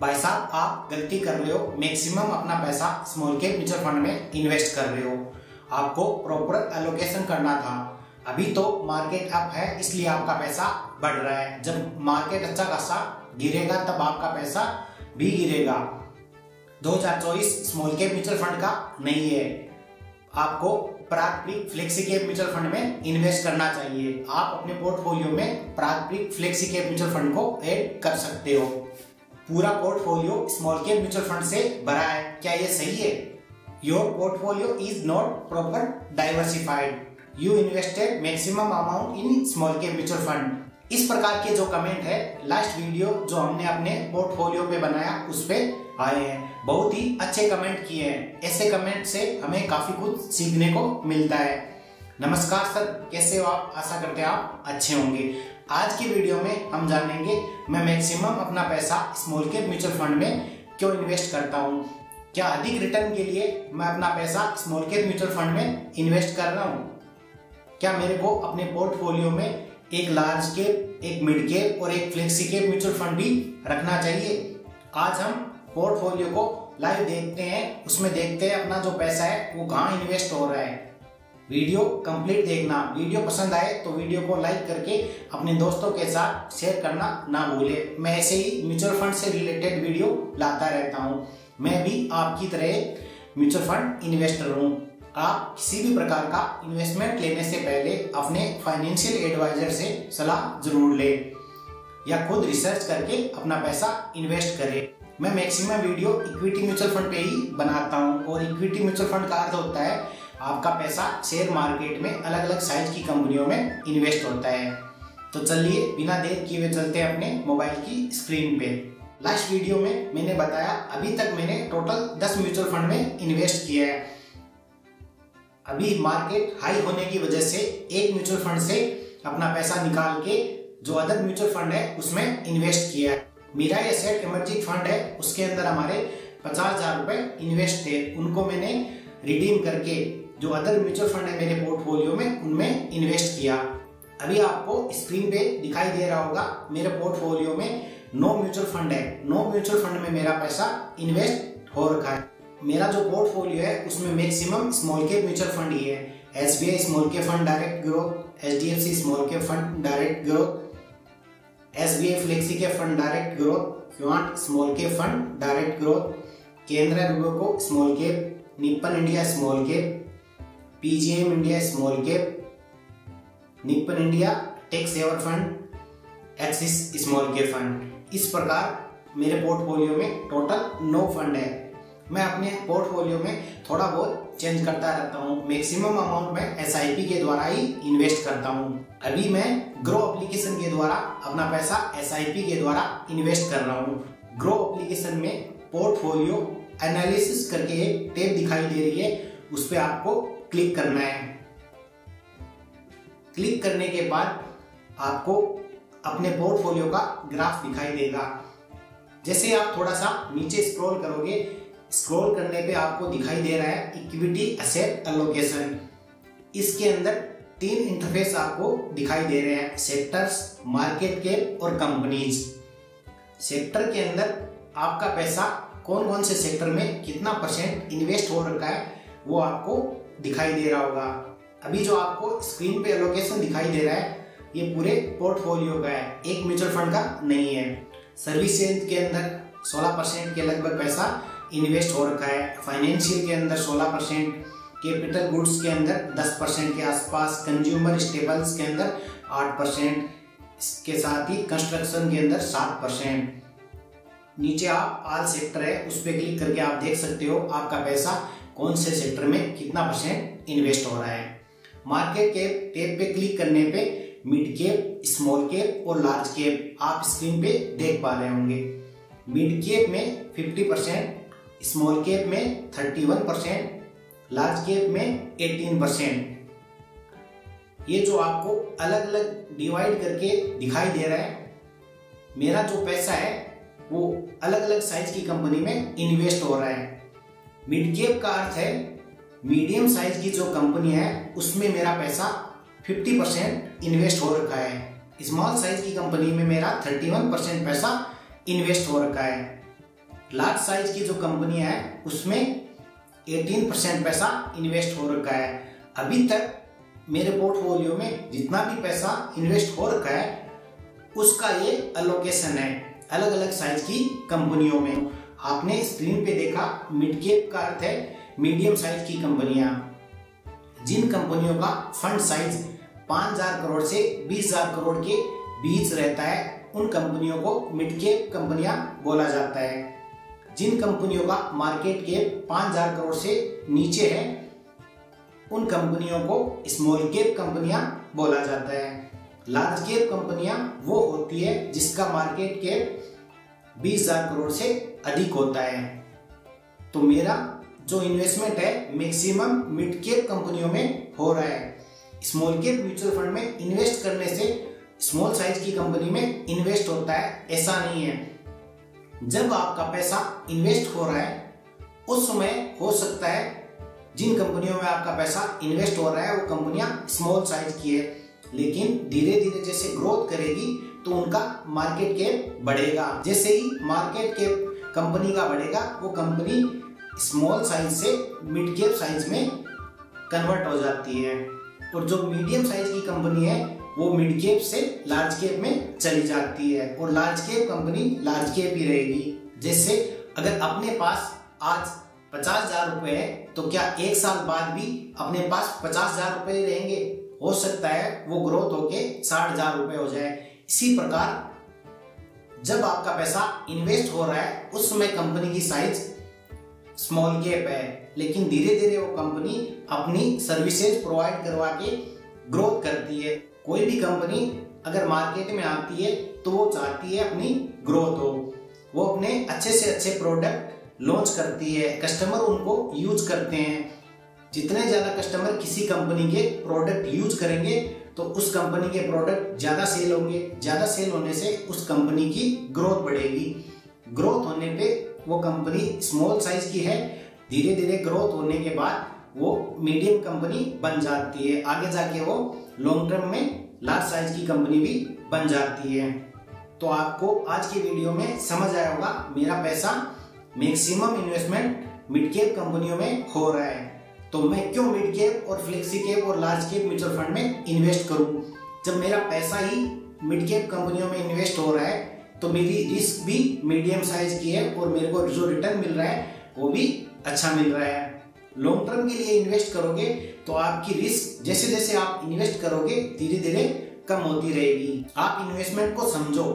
भाई साहब, आप गलती कर रहे हो। मैक्सिमम अपना पैसा स्मॉल कैप म्यूचुअल फंड में इन्वेस्ट कर रहे हो। आपको प्रॉपर एलोकेशन करना था। अभी तो मार्केट अप है, इसलिए आपका पैसा बढ़ रहा है। जब मार्केट अच्छा खासा गिरेगा, तब आपका पैसा भी गिरेगा। 2024 स्मॉल कैप म्यूचुअल फंड का नहीं है। आपको प्राकृतिक फ्लेक्सी कैप म्यूचुअल फंड में इन्वेस्ट करना चाहिए। आप अपने पोर्टफोलियो में प्राथमिक फ्लेक्सी कैप म्यूचुअल फंड को ऐड कर सकते हो। पूरा portfolio small cap mutual fund से भरा है। क्या ये सही है? Your portfolio is not proper diversified you invested maximum amount in small cap mutual fund. इस प्रकार के जो कमेंट है लास्ट वीडियो जो हमने अपने पोर्टफोलियो पे बनाया, उस पे आए हैं। बहुत ही अच्छे कमेंट किए हैं। ऐसे कमेंट से हमें काफ़ी कुछ सीखने को मिलता है। नमस्कार सर, कैसे हो आप? आशा करते हैं आप अच्छे होंगे। आज की वीडियो में हम जानेंगे मैं मैक्सिमम अपना पैसा स्मॉल कैप म्यूचुअल फंड में क्यों इन्वेस्ट करता हूँ? क्या अधिक रिटर्न के लिए मैं अपना पैसा स्मॉल कैप म्यूचुअल फंड में इन्वेस्ट कर रहा हूँ? क्या मेरे को अपने पोर्टफोलियो में एक लार्ज कैप, एक मिड कैप और एक फ्लेक्सी कैप म्यूचुअल फंड भी रखना चाहिए? आज हम पोर्टफोलियो को लाइव देखते हैं, उसमें देखते हैं अपना जो पैसा है, वो कहाँ इन्वेस्ट हो रहा है। वीडियो कंप्लीट देखना। वीडियो पसंद आए तो वीडियो को लाइक करके अपने दोस्तों के साथ शेयर करना ना भूले। मैं ऐसे ही म्यूचुअल फंड से रिलेटेड वीडियो लाता रहता हूँ। मैं भी आपकी तरह म्यूचुअल फंड इन्वेस्टर हूँ। आप किसी भी प्रकार का इन्वेस्टमेंट लेने से पहले अपने फाइनेंशियल एडवाइजर से सलाह ज़रूर ले या खुद रिसर्च करके अपना पैसा इन्वेस्ट करें। मैं maximum video equity mutual fund पे ही बनाता हूँ और इक्विटी म्यूचुअल फंड का अर्थ होता है आपका पैसा शेयर मार्केट में अलग अलग साइज़ की कंपनियों में इन्वेस्ट होता है। तो चलिए, बिना देर किए हुए चलते हैं अपने मोबाइल की स्क्रीन पे। लास्ट वीडियो में मैंने बताया, अभी तक मैंने टोटल 10 म्यूचुअल फंड में इन्वेस्ट किया है। अभी मार्केट हाई होने की वजह से एक म्यूचुअल फंड से अपना पैसा निकाल के जो अदर म्यूचुअल फंड है, उसमें इन्वेस्ट किया है। मेरा ये सेट इमर्जिंग फंड है, उसके अंदर हमारे पचास हज़ार रुपए इन्वेस्ट थे। उनको मैंने रिडीम करके जो अदर म्यूचुअल फंड है मेरे पोर्टफोलियो में, उनमें इन्वेस्ट किया। अभी आपको स्क्रीन पे दिखाई दे रहा होगा, मेरे पोर्टफोलियो में नो म्यूचुअल फंड है। नो म्यूचुअल फंड में मेरा पैसा इन्वेस्ट हो रखा है। मेरा जो पोर्टफोलियो है, उसमें maximum small cap mutual fund ही है। S B I small cap fund direct growth H D F C small cap fund direct growth S B I flexi cap fund direct growth quant small cap fund direct growth केंद्र को small cap Nippon India small cap PGIM India small cap Nippon India tax saver fund Axis small cap fund इस प्रकार मेरे portfolio में total no fund है। मैं अपने portfolio में थोड़ा बहुत चेंज करता रहता हूँ। मैक्सिमम अमाउंट में एस के द्वारा ही इन्वेस्ट करता हूँ। अभी मैं ग्रो एप्लीकेशन के द्वारा अपना पैसा एसआईपी के द्वारा इन्वेस्ट कर रहा हूँ। ग्रो एप्लीकेशन में पोर्टफोलियो एनालिसिस करके एक टेप दिखाई दे रही है। उस पर आपको क्लिक करना है। क्लिक करने के बाद आपको अपने पोर्टफोलियो का ग्राफ दिखाई देगा। जैसे आप थोड़ा सा नीचे स्क्रॉल करोगे, स्क्रॉल करने पे आपको दिखाई दे रहा है इक्विटी असेट एलोकेशन। इसके अंदर तीन इंटरफेस आपको दिखाई दे रहे हैं, सेक्टर्स, मार्केट कैप और कंपनीज़। सेक्टर के अंदर आपका पैसा कौन कौन से सेक्टर में कितना परसेंट इन्वेस्ट हो रखा है, वो आपको दिखाई दे रहा होगा। अभी जो आपको स्क्रीन पे एलोकेशन दिखाई दे रहा है, ये पूरे पोर्टफोलियो का है। एक म्यूचुअल फंड का नहीं है। सर्विस के अंदर 16 परसेंट के लगभग पैसा इन्वेस्ट हो रखा है। फाइनेंशियल के अंदर 16 परसेंट कैपिटल गुड्स के अंदर 10 परसेंट के आसपास कंज्यूमर स्टेबल्स के अंदर 8 परसेंट, इसके साथ ही कंस्ट्रक्शन के अंदर 7 परसेंट। नीचे आप आल सेक्टर है, उस पर क्लिक करके आप देख सकते हो आपका पैसा कौन से सेक्टर में कितना परसेंट इन्वेस्ट हो रहा है? मार्केट कैप टैब पे क्लिक करने पे मिड कैप स्मॉल कैप और लार्ज कैप आप स्क्रीन पे देख पा रहे होंगे। मिड कैप में 50 परसेंट स्मॉल कैप में 31 परसेंट लार्ज कैप में 18 परसेंट ये जो आपको अलग अलग डिवाइड करके दिखाई दे रहा है, मेरा जो पैसा है, वो अलग अलग साइज़ की कंपनी में इन्वेस्ट हो रहा है। मिड कैप का अर्थ है मीडियम साइज़ की जो कंपनी है, उसमें मेरा पैसा 50 परसेंट इन्वेस्ट हो रखा है। स्मॉल साइज़ की कंपनी में मेरा 31 परसेंट पैसा इन्वेस्ट हो रखा है। लार्ज साइज़ की जो कंपनी है, उसमें 18 परसेंट पैसा इन्वेस्ट हो रखा है। अभी तक मेरे पोर्टफोलियो में जितना भी पैसा इन्वेस्ट हो रखा है, उसका ये अलोकेशन है अलग अलग साइज़ की कंपनियों में। आपने स्क्रीन पे देखा मिड केप का अर्थ है मीडियम साइज़ की कंपनियाँ। जिन कंपनियों का फंड साइज़ पाँच हज़ार करोड़ से बीस हज़ार करोड़ के बीच रहता है, उन कंपनियों को मिड केप कंपनियाँ बोला जाता है। जिन कंपनियों का मार्केट केप पाँच हज़ार करोड़ से नीचे है, उन कंपनियों को स्मॉल केप कंपनियाँ बोला जाता है। लार्ज केप कंपनियाँ वो होती है जिसका मार्केट केप बीस हज़ार करोड़ से अधिक होता है। तो मेरा जो इन्वेस्टमेंट है मैक्सिमम मिड केप कंपनियों में हो रहा है। स्मॉल केप म्यूचुअल फंड में इन्वेस्ट करने से स्मॉल साइज़ की कंपनी में इन्वेस्ट होता है, ऐसा नहीं है। जब आपका पैसा इन्वेस्ट हो रहा है, उस समय हो सकता है जिन कंपनियों में आपका पैसा इन्वेस्ट हो रहा है, वो कंपनियाँ स्मॉल साइज़ की है। लेकिन धीरे धीरे जैसे ग्रोथ करेगी तो उनका मार्केट कैप बढ़ेगा। जैसे ही मार्केट कैप कंपनी का बढ़ेगा, वो कंपनी स्मॉल साइज़ से मिड कैप साइज़ में कन्वर्ट हो जाती है। और जो मीडियम साइज़ की कंपनी है, वो मिड कैप से लार्ज कैप में चली जाती है। और large cap company large cap ही रहेगी। जैसे अगर अपने पास आज पचास हज़ार रुपए है तो क्या एक साल बाद भी अपने पास पचास हज़ार रुपए रहेंगे? हो सकता है वो ग्रोथ होके साठ हज़ार रुपए हो जाए। इसी प्रकार जब आपका पैसा इन्वेस्ट हो रहा है, उस समय कंपनी की साइज़ स्मॉल कैप है, लेकिन धीरे धीरे वो कंपनी अपनी सर्विसेज़ प्रोवाइड करवा के ग्रोथ करती है। कोई भी कंपनी अगर मार्केट में आती है तो वो चाहती है अपनी ग्रोथ हो। वो अपने अच्छे से अच्छे प्रोडक्ट लॉन्च करती है। कस्टमर उनको यूज़ करते हैं। जितने ज़्यादा कस्टमर किसी कंपनी के प्रोडक्ट यूज़ करेंगे तो उस कंपनी के प्रोडक्ट ज़्यादा सेल होंगे, ज़्यादा सेल होने से उस कंपनी की ग्रोथ बढ़ेगी। ग्रोथ होने पे वो कंपनी स्मॉल साइज़ की है धीरे धीरे ग्रोथ होने के बाद वो मीडियम कंपनी बन जाती है। आगे जाके वो लॉन्ग टर्म में लार्ज साइज़ की कंपनी भी बन जाती है। तो आपको आज की वीडियो में समझ आया होगा, मेरा पैसा मैक्सिमम इन्वेस्टमेंट मिड कैप कंपनियों में हो रहा है। तो मैं क्यों मिड कैप और फ्लेक्सी कैप और लार्ज कैप म्यूचुअल फंड में इन्वेस्ट करूँ? जब मेरा पैसा ही मिड कैप कंपनियों में इन्वेस्ट हो रहा है तो मेरी रिस्क भी मीडियम साइज़ की है और मेरे को जो रिटर्न मिल रहा है, वो भी अच्छा मिल रहा है। लॉन्ग टर्म के लिए इन्वेस्ट करोगे तो आपकी रिस्क जैसे जैसे आप इन्वेस्ट करोगे, धीरे धीरे कम होती रहेगी। आप इन्वेस्टमेंट को समझो।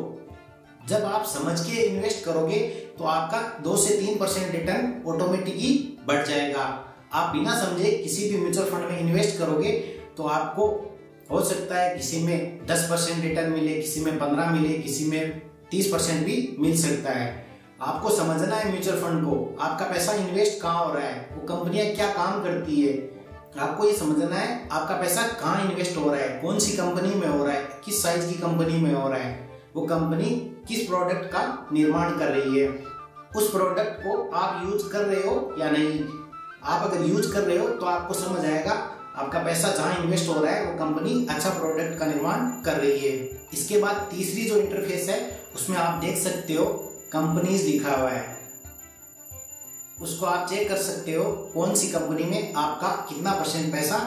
जब आप समझ के इन्वेस्ट करोगे तो आपका दो से तीन परसेंट रिटर्न ऑटोमेटिकली बढ़ जाएगा। आप बिना समझे किसी भी म्यूचुअल फंड में इन्वेस्ट करोगे तो आपको हो सकता है किसी में दस परसेंट रिटर्न मिले, किसी में पंद्रह मिले, किसी में तीस परसेंट भी मिल सकता है। आपको समझना है म्यूचुअल फंड को, आपका पैसा इन्वेस्ट कहाँ हो रहा है, वो कंपनियाँ क्या काम करती है? आपको ये समझना है, आपका पैसा कहाँ इन्वेस्ट हो रहा है कौन सी कंपनी में हो रहा है, किस साइज़ की कंपनी में हो रहा है, वो कंपनी किस प्रोडक्ट का निर्माण कर रही है, उस प्रोडक्ट को आप यूज़ कर रहे हो या नहीं। आप अगर यूज़ कर रहे हो तो आपको समझ आएगा आपका पैसा जहाँ इन्वेस्ट हो रहा है, वो कंपनी अच्छा प्रोडक्ट का निर्माण कर रही है। इसके बाद तीसरी जो इंटरफेस है, उसमें आप देख सकते हो कंपनीज़ लिखा हुआ है। उसको आप चेक कर सकते हो कौन सी कंपनी में आपका कितना परसेंट पैसा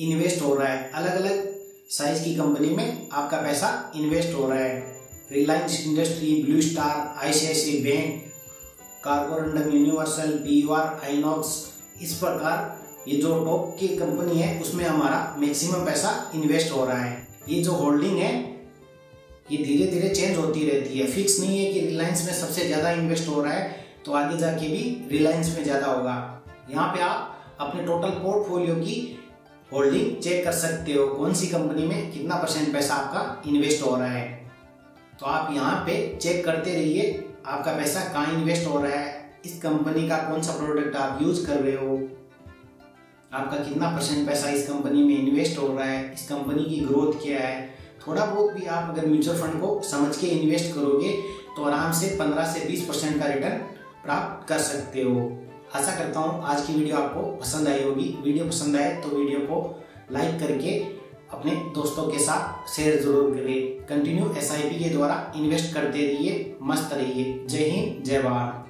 इन्वेस्ट हो रहा है। अलग अलग साइज़ की कंपनी में आपका पैसा इन्वेस्ट हो रहा है। Reliance Industry Blue Star ICICI Bank Carborundum Universal B Inox इस प्रकार ये जो टॉप की कंपनी है, उसमें हमारा मैक्सिमम पैसा इन्वेस्ट हो रहा है। ये जो होल्डिंग है, ये धीरे धीरे चेंज होती रहती है। फिक्स नहीं है कि रिलायंस में सबसे ज़्यादा इन्वेस्ट हो रहा है तो आगे जाके भी रिलायंस में ज़्यादा होगा। यहाँ पे आप अपने टोटल पोर्टफोलियो की होल्डिंग चेक कर सकते हो, कौन सी कंपनी में कितना परसेंट पैसा आपका इन्वेस्ट हो रहा है। तो आप यहाँ पे चेक करते रहिए, आपका पैसा कहाँ इन्वेस्ट हो रहा है। इस कंपनी का कौन सा प्रोडक्ट आप यूज़ कर रहे हो? आपका कितना परसेंट पैसा इस कंपनी में इन्वेस्ट हो रहा है? इस कंपनी की ग्रोथ क्या है? थोड़ा बहुत भी आप अगर म्यूचुअल फंड को समझ के इन्वेस्ट करोगे तो आराम से 15 से 20 परसेंट का रिटर्न प्राप्त कर सकते हो। आशा करता हूँ आज की वीडियो आपको पसंद आई होगी। वीडियो पसंद आए तो वीडियो को लाइक करके अपने दोस्तों के साथ शेयर ज़रूर करें। कंटिन्यू एसआईपी के द्वारा इन्वेस्ट करते रहिए, मस्त रहिए। जय हिंद, जय भारत।